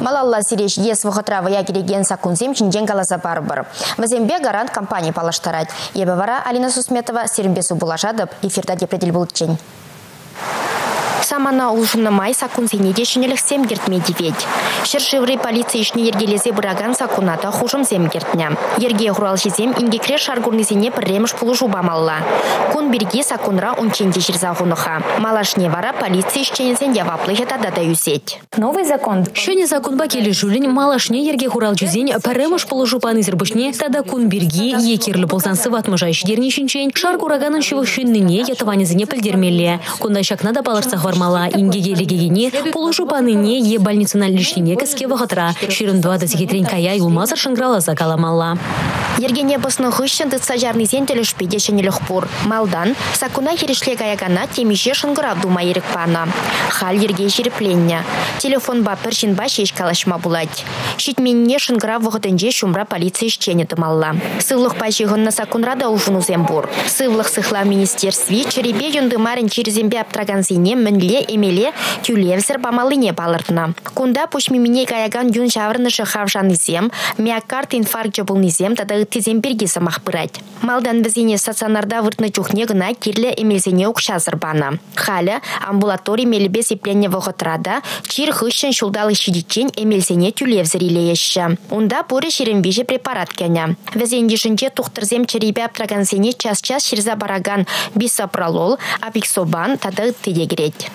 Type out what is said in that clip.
Малалла сиреш ес вғытра вая кереген сакунзем чинжен каласа барбыр. Вазембе гарант компания палаштарать. Ебе вара Алина Сусметова сиренбесу булашадып, эфирда депредель булчень. Самана улшынна май сакун сенеде шынеліксем гертме девет. Шыршывры полиция ішіне ергелезе бұраган сакуната хужым зем гертня. Ерге хурал жезем ингекре шаргурнызене пірреміш пулыжу бамалла. Кун бірге сакунра унченде хунуха. Малашне вара полиция ішченесен яваплы дада юсеть. Новый закон. Шөне закон бакелі жүлін малашне ерге хурал жезен пірреміш пулыжу панызыр бішне тада кун бірге екерлі болсан сыватмыжа ішдерне шүнчен шаргураганын шывы шүнніне ятыванезіне пілдермелі. Кунда шакна да баларса ингегелегегене полушу паныне е больницына лишнине кіске вағытра. Ширын два дазигетрен кая юлмазар шыңграла закаламалла. Ергене босны хыщын дытса жарнызен телешпеде шенелік пур. Малдан, сакуна херешле гаягана темише шынгыра дума ерік пана. Хал ерге жерепленне. Телефон ба першин ба шеш калашма булать. Шитменне шынгыра вғытынже шумра полиция ишчене тымалла. Сывлық пашығынна сакунрада ужынузен бур. Сывлық сыхла министерстви черебе юнды марин черезембе аптраган зене мінле эмеле тюлевзір бамалыне балыртна. Кунда пушмимине гаяган юн шаврнышы хавжанызем, миокард инфаркт жобылнызем тада тезем самах. Малдан бізене стационарда выртны чухне гына кирле эмелзене укшазыр бана. Халя амбулаторий мелебе сепленне вғытрада чир хыщен шулдалы шидичен эмелзене тюлевзір илейші. Унда пуры шеренбеже препарат кәня. Везендешінче тухтырзем черебе аптрагансене час-час ширза бараган бисопролол, апиксобан тады тедегірет.